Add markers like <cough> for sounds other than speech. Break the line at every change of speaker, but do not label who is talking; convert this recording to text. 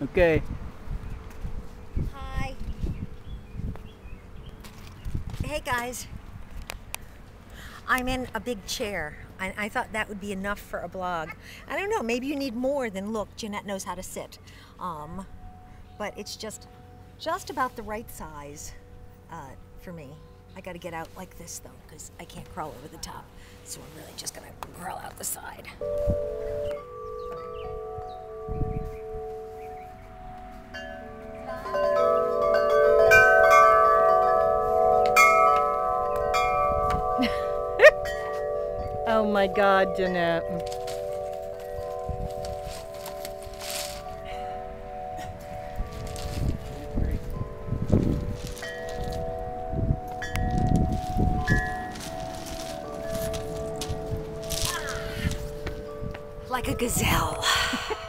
Okay.
Hi. Hey guys. I'm in a big chair. I, I thought that would be enough for a blog. I don't know, maybe you need more than look, Jeanette knows how to sit. Um, but it's just, just about the right size uh, for me. I gotta get out like this though, because I can't crawl over the top. So I'm really just gonna crawl out the side.
Oh my God, Jeanette.
Like a gazelle. <laughs>